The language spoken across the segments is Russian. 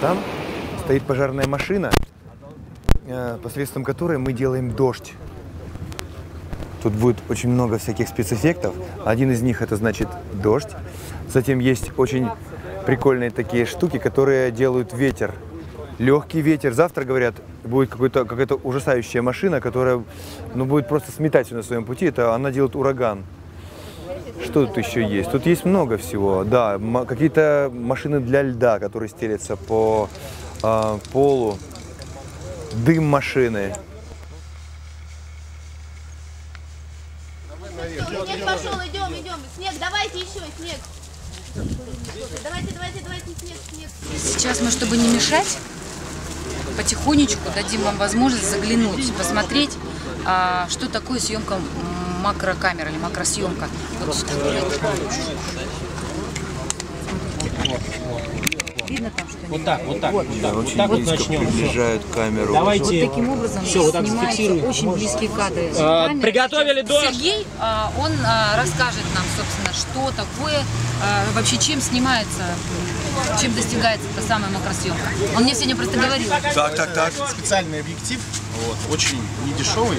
Там стоит пожарная машина, э, посредством которой мы делаем дождь. Тут будет очень много всяких спецэффектов. Один из них это значит дождь. Затем есть очень прикольные такие штуки, которые делают ветер. Легкий ветер. Завтра, говорят, будет какая-то ужасающая машина, которая ну, будет просто сметать на своем пути. Это она делает ураган. Что тут еще есть? Тут есть много всего. Да, какие-то машины для льда, которые стелятся по а, полу. Дым машины. Снег пошел, идем, идем. Снег, давайте еще, снег. Давайте, давайте, давайте, снег, снег. Сейчас мы, чтобы не мешать, потихонечку дадим вам возможность заглянуть, посмотреть, а, что такое съемка макрокамера или макросъемка. Вот сюда. Видно там что-нибудь? Вот так, вот так, вот, так. Вот Очень так вот близко начнем. Приближают камеру. Давайте. Вот таким образом Всё, вот так снимаются очень близкие кадры. А, приготовили дождь? Сергей, а, он а, расскажет нам, собственно, что такое, а, вообще чем снимается, чем достигается эта самая макросъемка. Он мне сегодня просто говорил. Так, так, так. специальный объектив, вот, очень недешевый,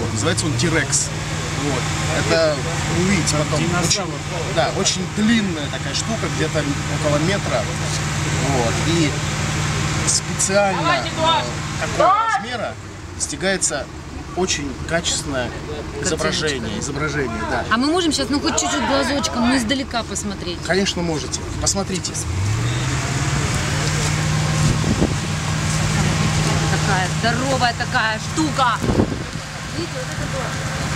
вот, называется он T-Rex. Вот. Это увидите потом. Очень, да, очень длинная такая штука, где-то около метра. Вот. И специально э, такого размера достигается очень качественное изображение. Изображение, да. А мы можем сейчас, ну хоть чуть-чуть глазочком, ну издалека посмотреть. Конечно, можете. Посмотрите. Такая здоровая такая штука. Видите, вот это то.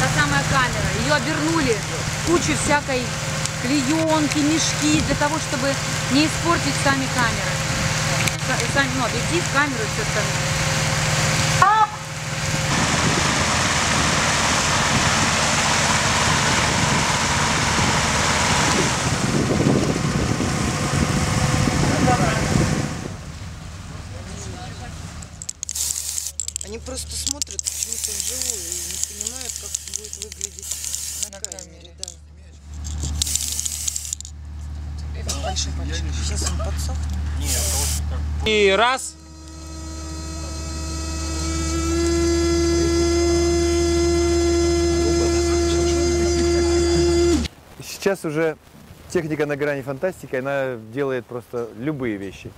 Та самая камера. Ее обернули кучу всякой клеенки, мешки для того, чтобы не испортить сами камеры. Ка- Сами, ну, объектив, камеру и все остальное. Они просто смотрят почему-то вживую и не понимают, как будет выглядеть на, камере. Да. Это большой большой. Сейчас он подсохнет. И раз. Сейчас уже техника на грани фантастики, она делает просто любые вещи.